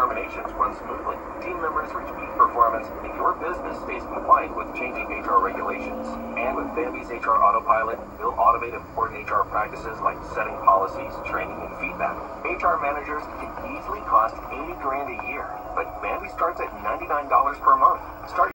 terminations run smoothly, team members reach peak performance, and your business stays compliant with changing HR regulations. And with Bambee's HR Autopilot, you'll automate important HR practices like setting policies, training, and feedback. HR managers can easily cost 80 grand a year, but Bambee starts at $99 per month. Start